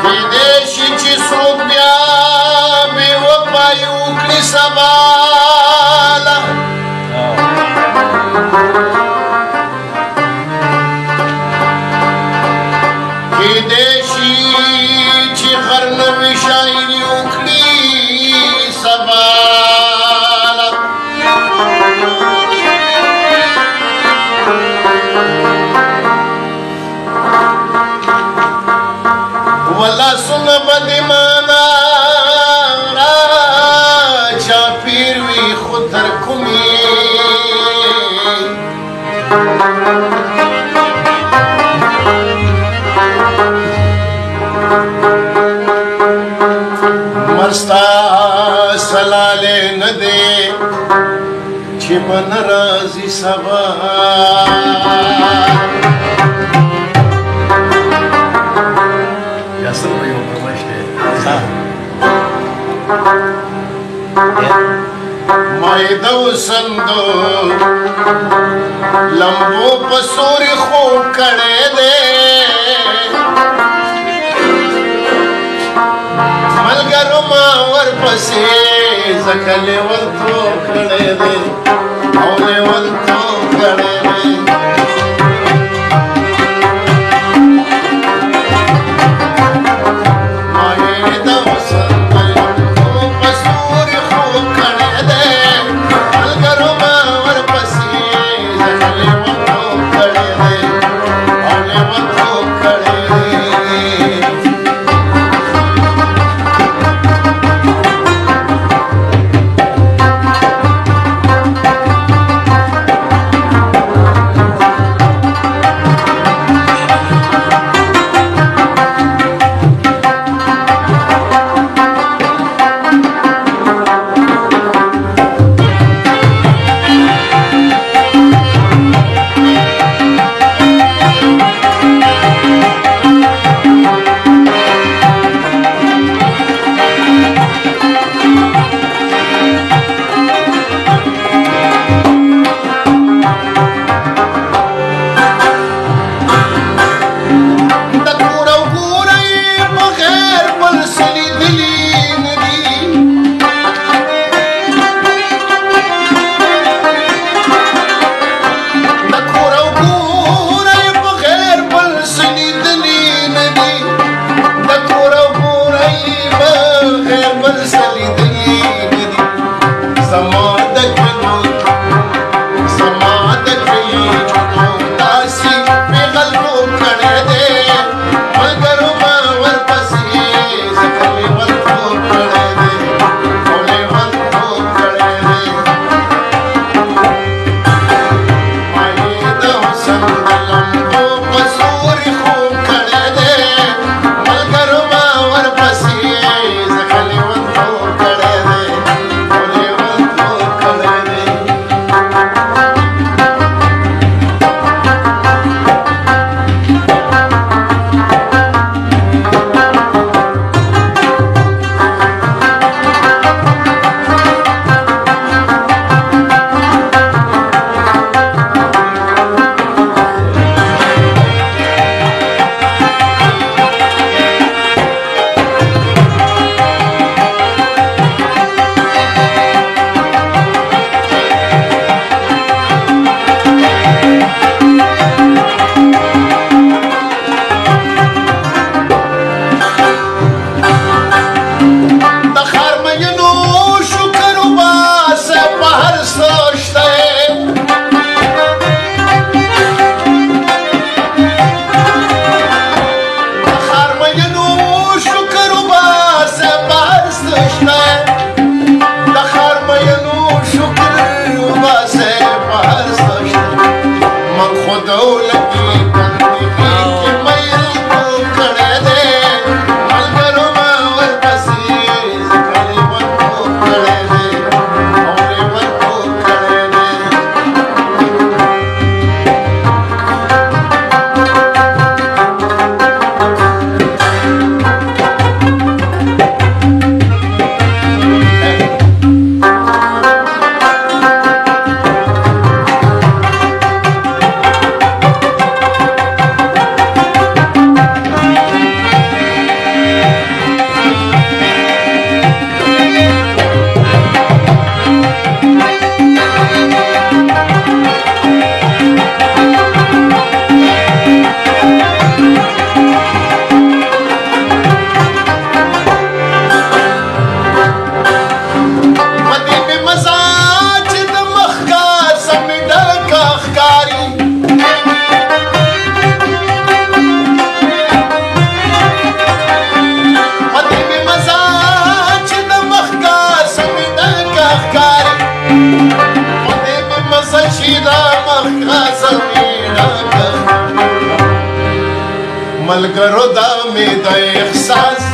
Que deixe te sombrear, meu pai, o Crisabala. Que deixe te arnavejar me um. چې من راځي سبا یا سره یو پرمشته مایدو سندو لمبو پسوري خو کړه دې ملګرو ما ور پسې ځکه لیونتوب کړی دی او لیونتوب کړی دی Thank you. ملګرو دا مې د احساس